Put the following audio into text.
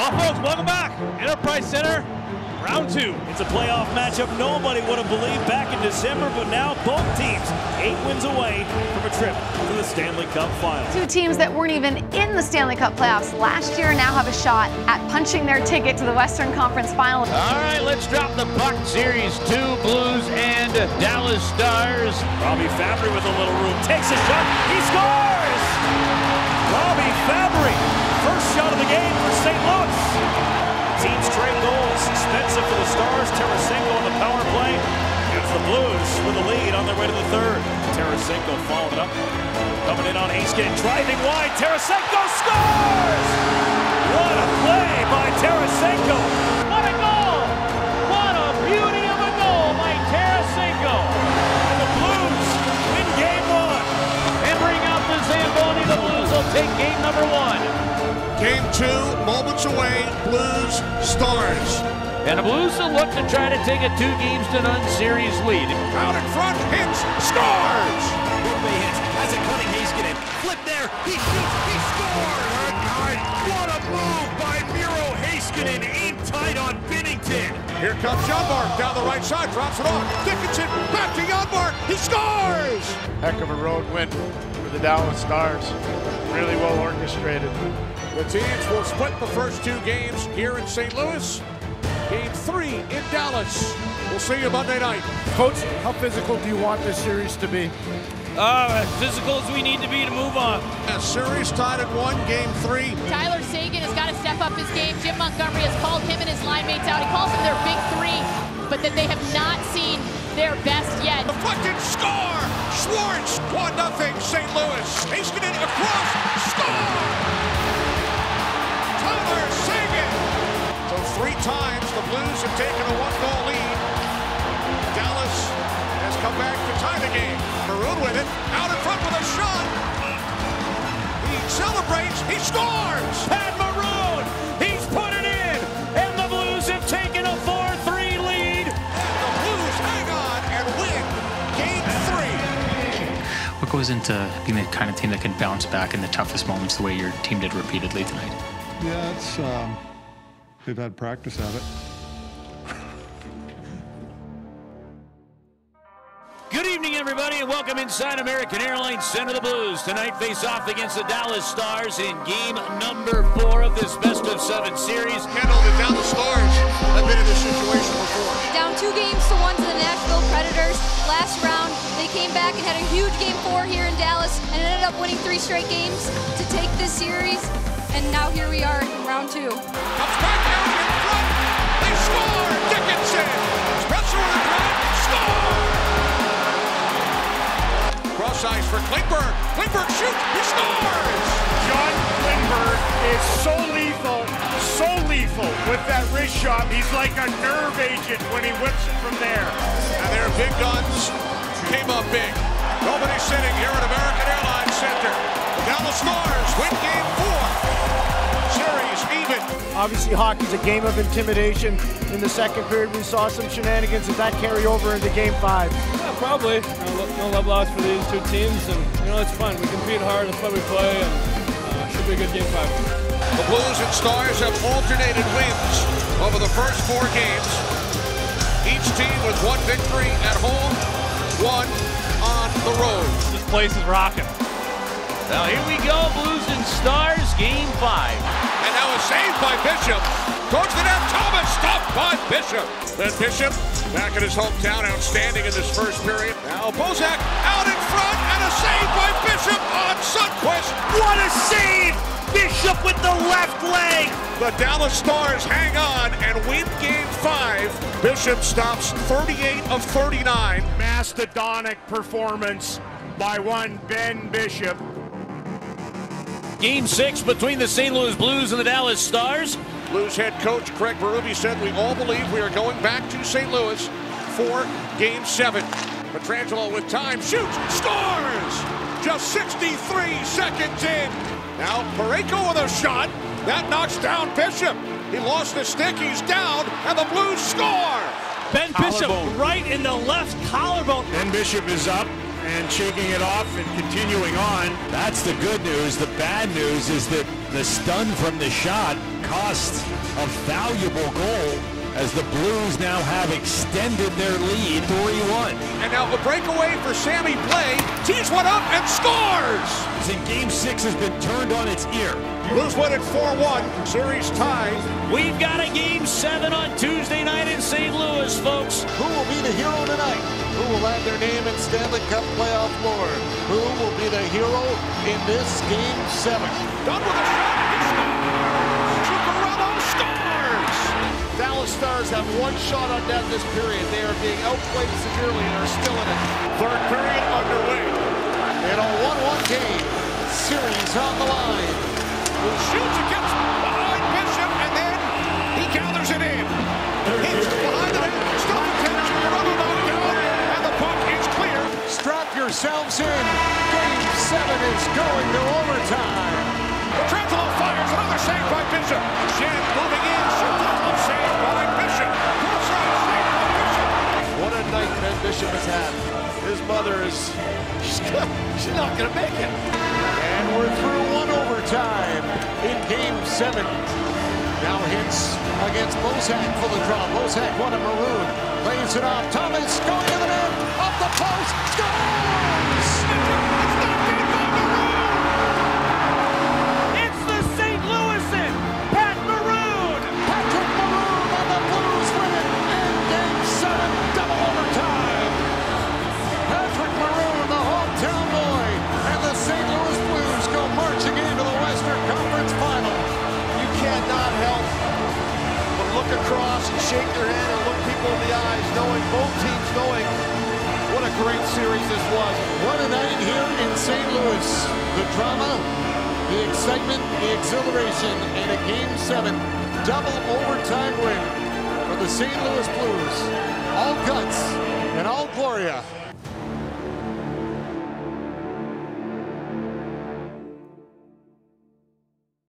Well, folks, welcome back. Enterprise Center, round two. It's a playoff matchup nobody would have believed back in December, but now both teams eight wins away from a trip to the Stanley Cup final. Two teams that weren't even in the Stanley Cup playoffs last year now have a shot at punching their ticket to the Western Conference final. All right, let's drop the puck. Series two, Blues and Dallas Stars. Robby Fabbri with a little room takes a shot. He scores! Robby Fabbri, first shot of the game for St. Louis. Team's trade goals, expensive for the Stars. Tarasenko on the power play. It's the Blues with the lead on their way to the third. Tarasenko followed up. Coming in on Heiskanen, driving wide. Tarasenko scores! What a play by Tarasenko! Two, moments away, Blues, Stars. And the Blues will look to try to take a two games to none series lead. Out in front, Hintz, scores! Roope Hintz, has it cutting Heiskanen. Flip there, he shoots, he scores! What a move by Miro Heiskanen, in tight on Binnington. Here comes Janmark down the right side, drops it off. Dickinson back to Janmark, he scores! Heck of a road win for the Dallas Stars. Really well orchestrated. The teams will split the first two games here in St. Louis. Game three in Dallas. We'll see you Monday night. Coach, how physical do you want this series to be? Uh, as physical as we need to be to move on. A series tied at one, game three. Tyler Seguin has got to step up his game. Jim Montgomery has called him and his line mates out. He calls them their big three, but that they have not seen their best yet. The fucking score! Schwartz, 1 nothing St. Louis. Heiskanen across, score! Tyler Seguin! So three times the Blues have taken a one-goal lead. Dallas has come back to tie the game. Maroon with it, out in front with a shot. He celebrates, he scores! And Maroon, he's put it in, and the Blues have taken a 4-3 lead. And the Blues hang on and win game three. What goes into being the kind of team that can bounce back in the toughest moments the way your team did repeatedly tonight? Yeah, it's um, they've had practice at it. Good evening, everybody, and welcome inside American Airlines Center of the Blues. Tonight, face off against the Dallas Stars in game number four of this best of seven series. Kendall, the Dallas Stars have been in this situation before. Down two games to one to the Nashville Predators. Last round, they came back and had a huge game four here in Dallas and ended up winning three straight games to take this series. And now here we are in round two. Comes back down in front. They score. Dickinson. Spencer with a. Score. Cross eyes for Klingberg. Klingberg shoots. He scores. John Klingberg is so lethal, so lethal with that wrist shot. He's like a nerve agent when he whips it from there. And their big guns came up big. Obviously, hockey's a game of intimidation. In the second period, we saw some shenanigans. Did that carry over into game five? Yeah, probably. No, no love lost for these two teams, and you know it's fun. We compete hard. That's why we play, and uh, should be a good game five. The Blues and Stars have alternated wins over the first four games. Each team with one victory at home, one on the road. This place is rocking. Now, here we go, Blues and Stars, game five. And now a save by Bishop. Towards the net, Thomas stopped by Bishop. Then Bishop back in his hometown, outstanding in this first period. Now Bozak out in front, and a save by Bishop on Sundqvist. What a save! Bishop with the left leg. The Dallas Stars hang on and win game five. Bishop stops 38 of 39. Mastodonic performance by one Ben Bishop. Game six between the St. Louis Blues and the Dallas Stars. Blues head coach Craig Berube said we all believe we are going back to St. Louis for game seven. Pietrangelo with time, shoots, scores! Just 63 seconds in. Now Parayko with a shot. That knocks down Bishop. He lost the stick, he's down, and the Blues score! Ben Bishop right in the left collarbone. Ben Bishop is up. And shaking it off and continuing on. That's the good news. The bad news is that the stun from the shot cost a valuable goal as the Blues now have extended their lead 3-1. And now the breakaway for Sammy Blais. Tees one up and scores! In game six has been turned on its ear. Blues win at 4-1. Series tied. We've got a game seven on Tuesday night in St. Louis, folks. Who will be the hero tonight? Who will add their name in Stanley Cup playoff lore? Who will be the hero in this game seven? Done with a shot. Dallas Stars have one shot on net this period. They are being outplayed severely and are still in it. Third period underway. In a 1-1 game, series on the line. Who shoots against behind Bishop and then he gathers it in. Hits behind the net. Still contends. Zuccarello knocked down and the puck is clear. Strap yourselves in. Game seven is going to overtime. Pietrangelo fires another save by Bishop. Shen moving in. Bishop has had. His mother is, she's, not going to make it. And we're through one overtime in game seven. Now Hintz against Bozak for the draw. Bozak one of Maroon. Plays it off. Thomas going to the net. Up the post. Scores! Across and shake your hand and look people in the eyes, knowing both teams knowing what a great series this was. What a night here in St. Louis. The drama, the excitement, the exhilaration, and a game seven double overtime win for the St. Louis Blues. All guts and all Gloria